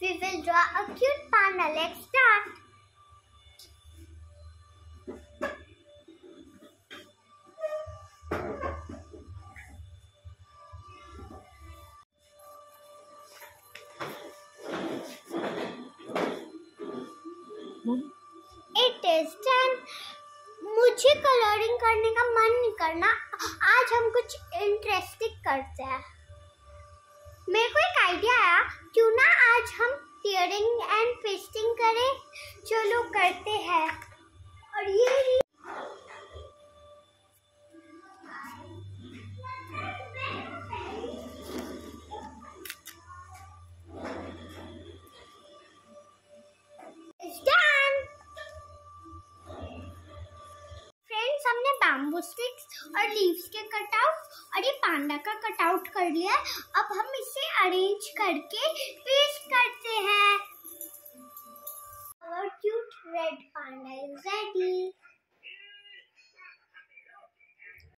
we will draw a cute panda. Let's start. It is done. मुझे colouring करने का मन नहीं करना आज हम कुछ इंटरेस्टिंग करते हैं करें चलो करते हैं। और ये हमने स्टिक्स और लीव्स के कटआउट और ये पांडा का कटआउट कर लिया अब हम इसे अरेंज करके red panda is ready.